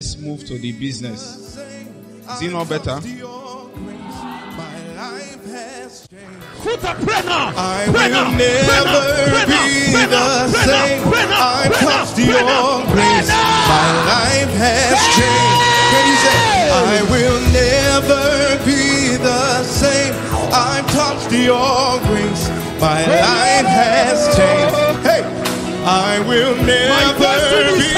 Let's move to the business. Is it not better? Put a prayer now. I pray will never be the same. I touched your grace. My life has changed. Can you say, I will never be the same. I touched your grace. My life has changed. Hey, I will never be.